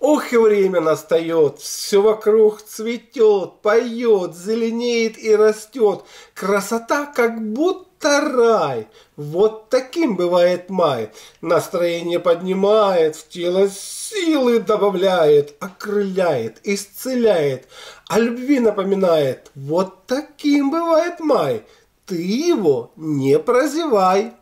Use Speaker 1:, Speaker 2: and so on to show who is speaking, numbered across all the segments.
Speaker 1: Ох и время настает, все вокруг цветет, поет, зеленеет и растет. Красота как будто рай. Вот таким бывает май. Настроение поднимает, в тело силы добавляет, окрыляет, исцеляет, о любви напоминает. Вот таким бывает май. Ты его не прозевай.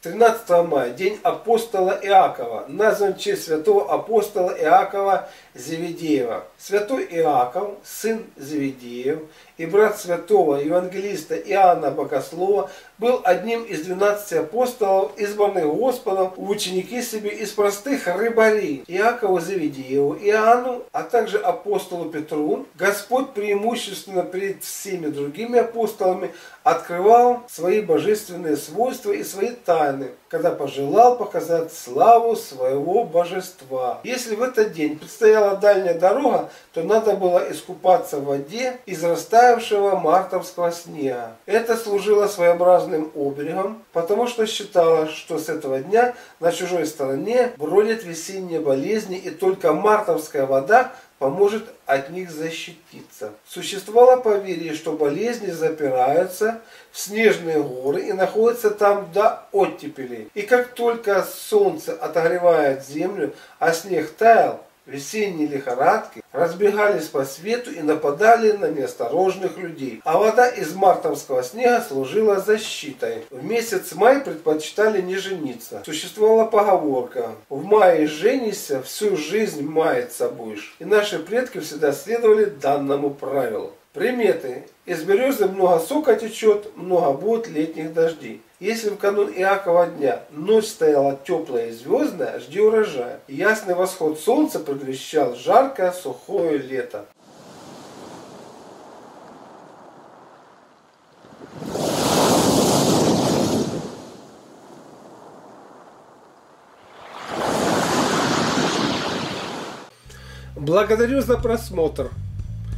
Speaker 1: 13 мая, день апостола Иакова, назван в честь святого апостола Иакова Завидеева. Святой Иаков, сын Завидеев и брат святого евангелиста Иоанна Богослова, был одним из 12 апостолов, избранных Господом в ученики себе из простых рыбарей. Иакову Завидееву, Иоанну, а также апостолу Петру, Господь преимущественно перед всеми другими апостолами открывал свои божественные свойства и свои тайны, когда пожелал показать славу своего божества. Если в этот день предстояла дальняя дорога, то надо было искупаться в воде из растаявшего мартовского снега. Это служило своеобразным оберегом, потому что считалось, что с этого дня на чужой стороне бродят весенние болезни и только мартовская вода поможет от них защититься. Существовало поверье, что болезни запираются в снежные горы и находятся там до оттепелей. И как только солнце отогревает землю, а снег таял, весенние лихорадки разбегались по свету и нападали на неосторожных людей. А вода из мартовского снега служила защитой. В месяц май предпочитали не жениться. Существовала поговорка «В мае женися, всю жизнь мается будешь». И наши предки всегда следовали данному правилу. Приметы. Из березы много сока течет, много будет летних дождей. Если в канун Иакова дня ночь стояла теплая и звездная, жди урожая. Ясный восход солнца предвещал жаркое сухое лето. Благодарю за просмотр.